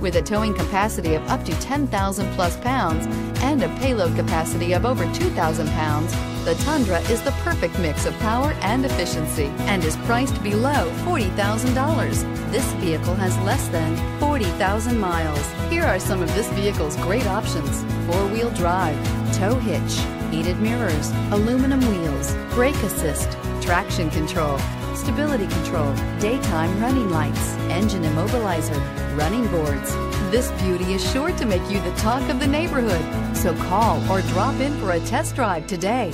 With a towing capacity of up to 10,000 plus pounds and a payload capacity of over 2,000 pounds, the Tundra is the perfect mix of power and efficiency and is priced below $40,000. This vehicle has less than 40,000 miles. Here are some of this vehicle's great options. Four-wheel drive, tow hitch, heated mirrors, aluminum wheels, brake assist, traction control, stability control, daytime running lights, engine immobilizer, running boards. This beauty is sure to make you the talk of the neighborhood. So call or drop in for a test drive today.